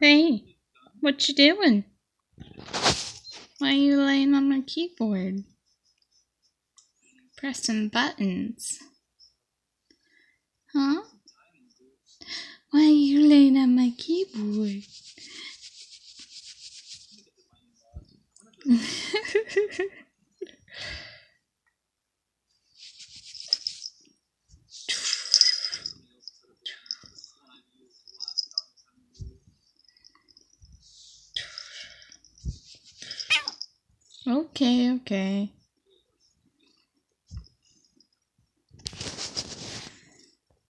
Hey, what you doing? Why are you laying on my keyboard? Pressing buttons. Huh? Why are you laying on my keyboard? okay, okay.